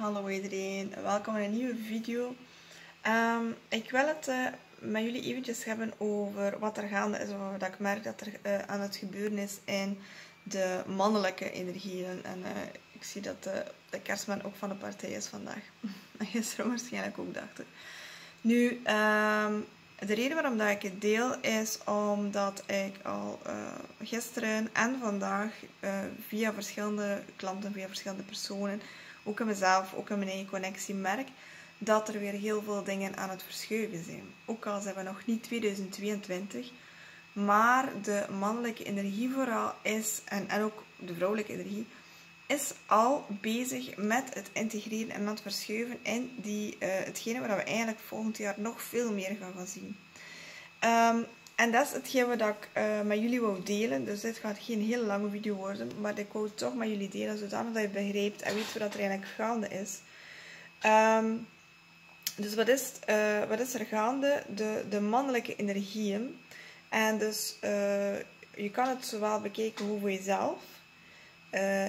Hallo iedereen, welkom in een nieuwe video. Ehm, ik wil het uh, met jullie eventjes hebben over wat er gaande is, of dat ik merk dat er uh, aan het gebeuren is in de mannelijke energieën. En uh, ik zie dat de kerstman ook van de partij is vandaag. En gisteren waarschijnlijk ook, dacht ik. Nu, um, de reden waarom dat ik het deel is omdat ik al gisteren en vandaag via verschillende klanten, via verschillende personen ook in mezelf, ook in mijn eigen connectie merk dat er weer heel veel dingen aan het verschuiven zijn. Ook al zijn we nog niet 2022, maar de mannelijke energie vooral is, en, ook de vrouwelijke energie, is al bezig met het integreren en het verschuiven in die, uh, hetgene waar we eigenlijk volgend jaar nog veel meer gaan, zien. Um, en dat is hetgeen wat ik uh, met jullie wou delen. Dus dit gaat geen hele lange video worden. Maar ik wou het toch met jullie delen. Zodat je begrijpt en weet wat er eigenlijk gaande is. Um, dus wat is, uh, wat is er gaande? De, de mannelijke energieën. En dus uh, je kan het zowel bekijken hoe voor jezelf.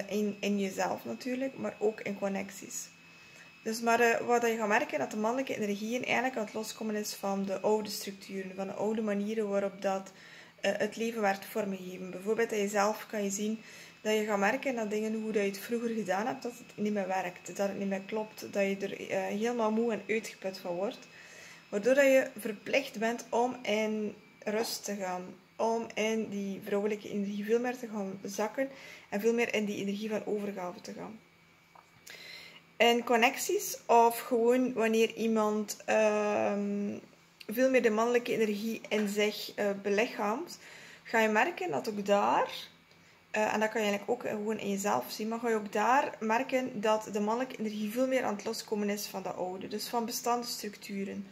in, in jezelf natuurlijk. Maar ook in connecties. Dus maar uh, wat je gaat merken, dat de mannelijke energieën eigenlijk aan het loskomen is van de oude structuren, van de oude manieren waarop dat, uh, het leven werd vormgegeven. Bijvoorbeeld aan jezelf kan je zien dat je gaat merken dat dingen hoe dat je het vroeger gedaan hebt, dat het niet meer werkt, dat het niet meer klopt, dat je er uh, helemaal moe en uitgeput van wordt. Waardoor dat je verplicht bent om in rust te gaan, om in die vrouwelijke energie veel meer te gaan zakken en veel meer in die energie van overgave te gaan in connecties of gewoon wanneer iemand um, veel meer de mannelijke energie in zich uh, belichaamt, ga je merken dat ook daar, uh, en dat kan je eigenlijk ook gewoon in jezelf zien, maar ga je ook daar merken dat de mannelijke energie veel meer aan het loskomen is van de oude, dus van bestaande structuren.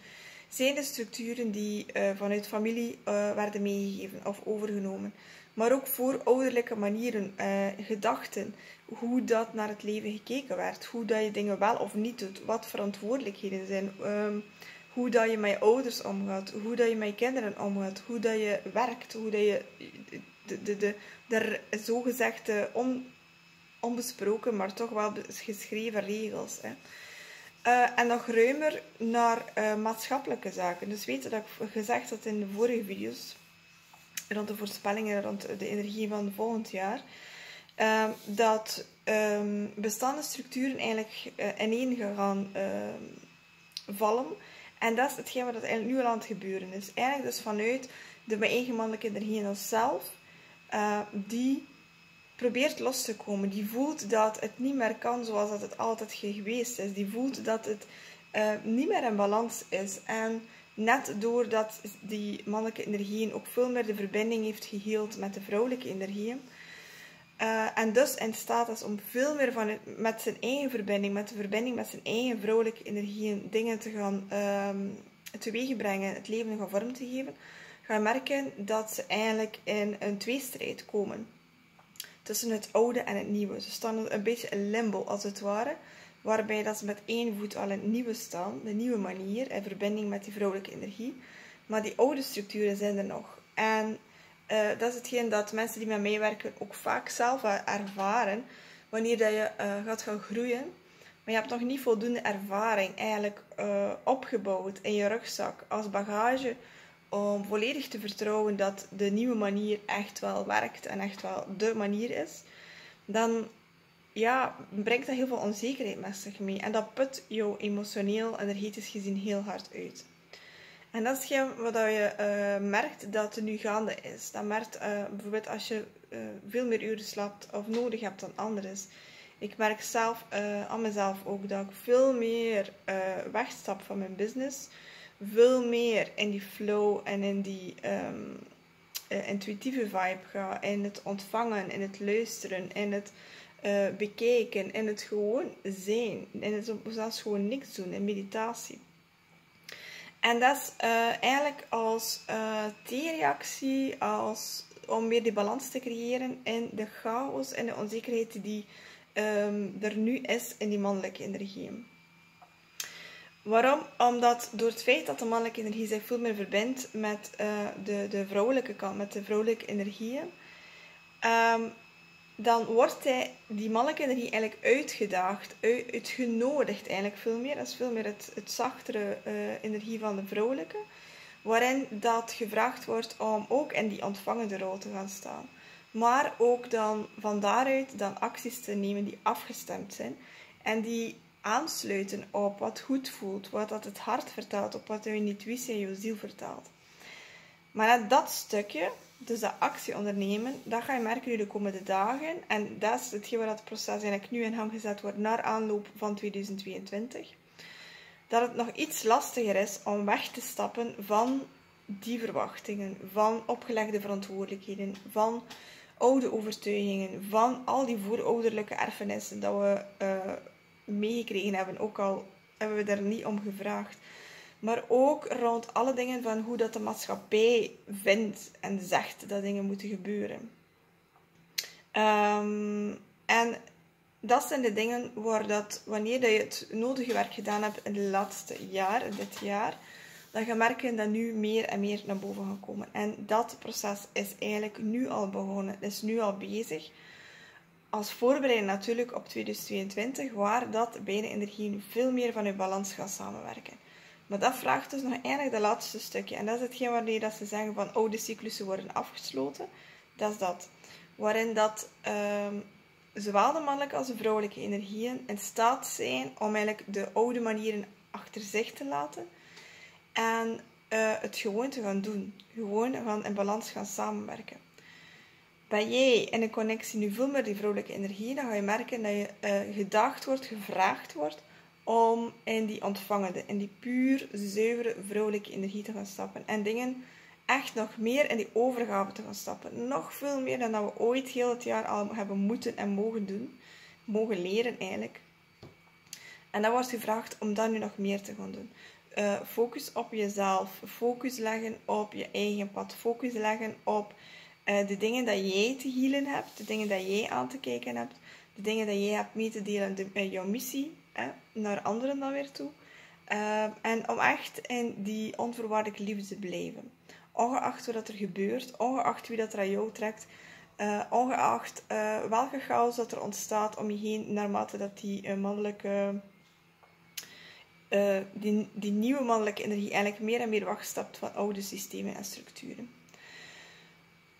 Zijn de structuren die vanuit familie werden meegegeven of overgenomen maar ook ouderlijke manieren, uh, gedachten, hoe dat naar het leven gekeken werd, hoe dat je dingen wel of niet doet, wat verantwoordelijkheden zijn, um, hoe dat je met je ouders omgaat, hoe dat je met je kinderen omgaat, hoe dat je werkt, hoe dat je de, de, de, de zogezegde on, onbesproken, maar toch wel geschreven regels. Hè. Uh, en nog ruimer naar uh, maatschappelijke zaken. Dus weet dat ik gezegd had in de vorige video's, rond de voorspellingen rond de energie van volgend jaar, uh, dat um, bestaande structuren eigenlijk uh, ineen gaan uh, vallen. En dat is hetgeen wat eigenlijk nu al aan het gebeuren is. Eigenlijk dus vanuit de eigen mannelijke energie in onszelf, die probeert los te komen. Die voelt dat het niet meer kan zoals dat het altijd geweest is. Die voelt dat het niet meer in balans is. En Net doordat die mannelijke energieën ook veel meer de verbinding heeft geheeld met de vrouwelijke energieën. Uh, en dus in staat is om veel meer van met zijn eigen verbinding, met de verbinding met zijn eigen vrouwelijke energieën, dingen te gaan um, teweeg brengen, het leven gaan vorm te geven, ga je merken dat ze eigenlijk in een tweestrijd komen. Tussen het oude en het nieuwe. Ze staan een beetje in limbo als het ware waarbij dat ze met één voet al het nieuwe staan, de nieuwe manier, in verbinding met die vrouwelijke energie. Maar die oude structuren zijn er nog. En uh, dat is hetgeen dat mensen die met mij werken ook vaak zelf ervaren, wanneer dat je uh, gaat gaan groeien. Maar je hebt nog niet voldoende ervaring eigenlijk uh, opgebouwd in je rugzak als bagage om volledig te vertrouwen dat de nieuwe manier echt wel werkt en echt wel de manier is. Dan ja, brengt dat heel veel onzekerheid met zich mee. En dat put jou emotioneel, energetisch gezien heel hard uit. En dat is wat je uh, merkt dat er nu gaande is. Dat merkt uh, bijvoorbeeld als je uh, veel meer uren slaapt of nodig hebt dan anderen. Ik merk zelf aan mezelf ook dat ik veel meer wegstap van mijn business. Veel meer in die flow en in die um, intuïtieve vibe ga. In het ontvangen, in het luisteren, in het uh, bekijken en het gewoon zijn. En het zelfs gewoon niks doen in meditatie. En dat is uh, eigenlijk als uh, T-reactie, als, om weer die balans te creëren in de chaos en de onzekerheid die um, er nu is in die mannelijke energieën. Waarom? Omdat door het feit dat de mannelijke energie zich veel meer verbindt met de, de vrouwelijke kant, met de vrouwelijke energieën, um, dan wordt hij, die mannelijke energie eigenlijk uitgedaagd, uitgenodigd eigenlijk veel meer. Dat is veel meer het, het zachtere uh, energie van de vrouwelijke. Waarin dat gevraagd wordt om ook in die ontvangende rol te gaan staan. Maar ook dan van daaruit dan acties te nemen die afgestemd zijn. En die aansluiten op wat goed voelt, wat dat het hart vertelt, op wat je intuïtie en je ziel vertelt. Maar dat stukje, dus dat actie ondernemen, dat ga je merken nu de komende dagen. En dat is hetgeen waar het proces eigenlijk nu in gang gezet wordt naar aanloop van 2022. Dat het nog iets lastiger is om weg te stappen van die verwachtingen, van opgelegde verantwoordelijkheden, van oude overtuigingen, van al die voorouderlijke erfenissen dat we uh, meegekregen hebben, ook al hebben we daar niet om gevraagd. Maar ook rond alle dingen van hoe dat de maatschappij vindt en zegt dat dingen moeten gebeuren. Ehm, en dat zijn de dingen waar dat, wanneer dat je het nodige werk gedaan hebt in het laatste jaar, dit jaar, dan ga je merken dat nu meer en meer naar boven gaan komen. En dat proces is eigenlijk nu al begonnen, is nu al bezig. Als voorbereiding natuurlijk op 2022, waar dat beide energieën veel meer van je balans gaan samenwerken. Maar dat vraagt dus nog eigenlijk de laatste stukje. En dat is hetgeen wanneer dat ze zeggen van oude cyclussen worden afgesloten. Dat is dat. Waarin dat um, zowel de mannelijke als de vrouwelijke energieën in staat zijn om eigenlijk de oude manieren achter zich te laten. En uh, het gewoon te gaan doen. Gewoon gaan in balans gaan samenwerken. Ben jij in een connectie nu veel meer die vrouwelijke energie, dan ga je merken dat je uh, gedaagd wordt, gevraagd wordt om in die ontvangende, in die puur zuivere vrouwelijke energie te gaan stappen. En dingen echt nog meer in die overgave te gaan stappen. Nog veel meer dan dat we ooit heel het jaar al hebben moeten en mogen doen. Mogen leren eigenlijk. En dan wordt gevraagd om dat nu nog meer te gaan doen. Uh, focus op jezelf. Focus leggen op je eigen pad. Focus leggen op uh, de dingen dat jij te healen hebt. De dingen dat jij aan te kijken hebt. De dingen dat jij hebt mee te delen in jouw missie naar anderen dan weer toe. Uh, en om echt in die onvoorwaardelijke liefde te blijven. Ongeacht wat er gebeurt, ongeacht wie dat er aan jou trekt, uh, ongeacht uh, welke chaos dat er ontstaat om je heen, naarmate dat die mannelijke, die, die nieuwe mannelijke energie eigenlijk meer en meer wegstapt van oude systemen en structuren.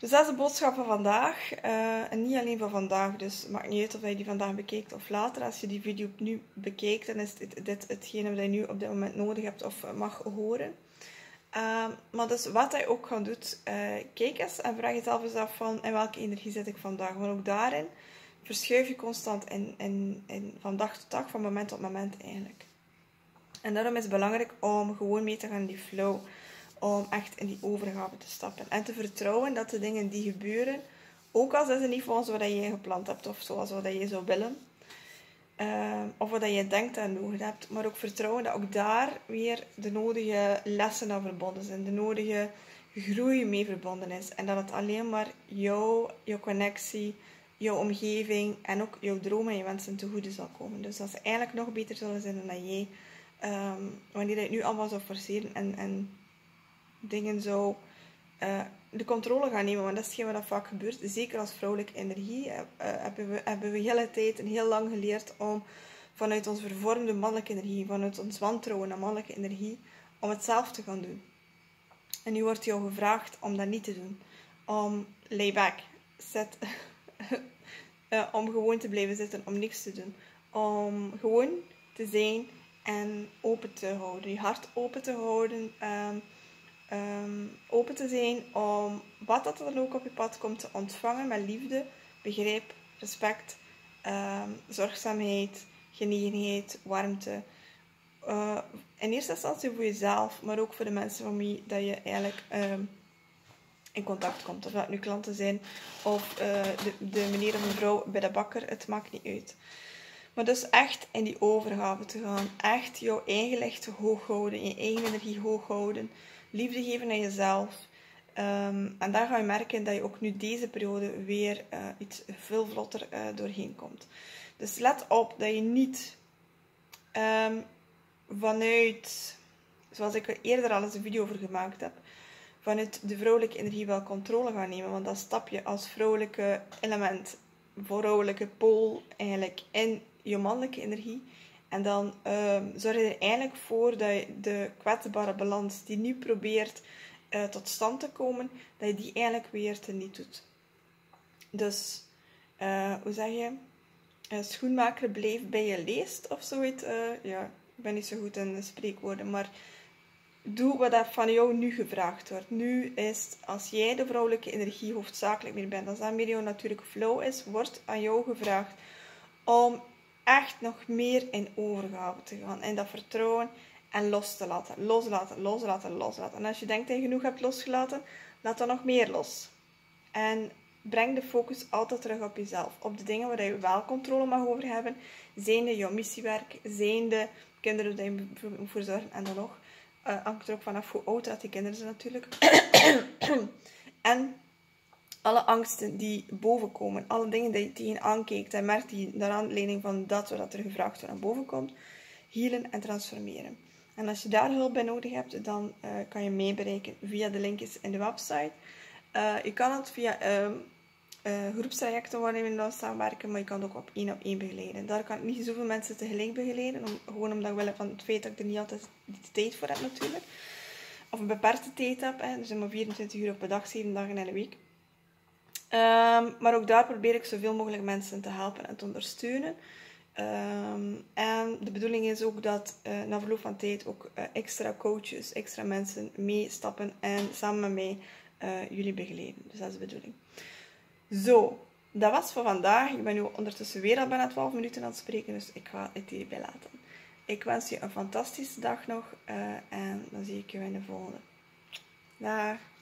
Dus dat is de boodschap van vandaag. Uh, en niet alleen van vandaag, dus het maakt niet uit of je die vandaag bekijkt of later. Als je die video nu bekijkt, dan is dit, hetgene wat je nu op dit moment nodig hebt of mag horen. Uh, maar dus wat hij ook gaan doen, uh, kijk eens en vraag jezelf eens af van in welke energie zit ik vandaag. Want ook daarin verschuif je constant in, in, van dag tot dag, van moment tot moment eigenlijk. En daarom is het belangrijk om gewoon mee te gaan in die flow om echt in die overgave te stappen. En te vertrouwen dat de dingen die gebeuren, ook als niet volgens wat je gepland hebt of zoals wat je zou willen, uh, of wat je denkt en nodig hebt, maar ook vertrouwen dat ook daar weer de nodige lessen aan verbonden zijn, de nodige groei mee verbonden is. En dat het alleen maar jou, jouw connectie, jouw omgeving en ook jouw dromen en je wensen te goede zal komen. Dus dat ze eigenlijk nog beter zullen zijn dan jij, um, wanneer je het nu allemaal zou forceren en, en dingen zo uh, de controle gaan nemen. Want dat is hetgeen wat vaak gebeurt. Zeker als vrouwelijke energie uh, hebben, we, hebben we hele tijd en heel lang geleerd om vanuit onze vervormde mannelijke energie, vanuit ons wantrouwen naar mannelijke energie, om het zelf te gaan doen. En nu wordt jou gevraagd om dat niet te doen. Om lay back, uh, om gewoon te blijven zitten, om niks te doen. Om gewoon te zijn en open te houden. Je hart open te houden. Um, um, open te zijn om wat dat dan ook op je pad komt te ontvangen met liefde, begrip, respect, um, zorgzaamheid, genegenheid, warmte. Uh, in eerste instantie voor jezelf, maar ook voor de mensen van wie dat je eigenlijk um, in contact komt. Of dat nu klanten zijn of uh, de, de meneer of mevrouw bij de bakker, het maakt niet uit. Maar dus echt in die overgave te gaan. Echt jouw eigen licht hoog houden, je eigen energie hoog houden liefde geven aan jezelf. Ehm, en daar ga je merken dat je ook nu deze periode weer uh, iets veel vlotter uh, doorheen komt. Dus let op dat je niet um, vanuit, zoals ik er eerder al eens een video over gemaakt heb, vanuit de vrouwelijke energie wel controle gaat nemen. Want dat stap je als vrouwelijke element vrouwelijke pool eigenlijk in je mannelijke energie. En dan um, zorg je er eigenlijk voor dat je de kwetsbare balans die nu probeert uh, tot stand te komen, dat je die eigenlijk weer teniet doet. Dus, uh, hoe zeg je? Een schoenmaker blijft bij je leest of zoiets. Ja, ik ben niet zo goed in de spreekwoorden, maar doe wat er van jou nu gevraagd wordt. Nu is, als jij de vrouwelijke energie hoofdzakelijk meer bent, als dat meer jouw natuurlijke flow is, wordt aan jou gevraagd om echt nog meer in overgave te gaan. En dat vertrouwen en los te laten. Loslaten, loslaten, loslaten. En als je denkt dat je genoeg hebt losgelaten, laat dan nog meer los. En breng de focus altijd terug op jezelf. Op de dingen waar je wel controle mag over hebben. Zijnde jouw missiewerk, zijnde kinderen waar je voor zorgen en dan nog uh, er ook vanaf hoe oud dat die kinderen zijn natuurlijk. en alle angsten die bovenkomen, alle dingen die je aankijkt en merkt die naar aanleiding van dat wat er gevraagd wordt naar boven komt, healen en transformeren. En als je daar hulp bij nodig hebt, dan uh, kan je meebereiken via de linkjes in de website. Uh, je kan het via ehm, uh, groepstrajecten waarin we dan samenwerken, maar je kan ook op één op één begeleiden. Daar kan ik niet zoveel mensen tegelijk begeleiden, om, gewoon omdat ik van het feit dat ik er niet altijd de tijd voor heb natuurlijk. Of een beperkte tijd heb, hè. dus maar 24 uur per dag, 7 dagen in de week. Um, maar ook daar probeer ik zoveel mogelijk mensen te helpen en te ondersteunen. Um, en de bedoeling is ook dat uh, na verloop van tijd ook uh, extra coaches, extra mensen meestappen en samen met mij uh, jullie begeleiden. Dus dat is de bedoeling. Zo, dat was voor vandaag. Ik ben nu ondertussen weer al bijna 12 minuten aan het spreken, dus ik ga het hierbij laten. Ik wens je een fantastische dag nog en dan zie ik je in de volgende. Dag!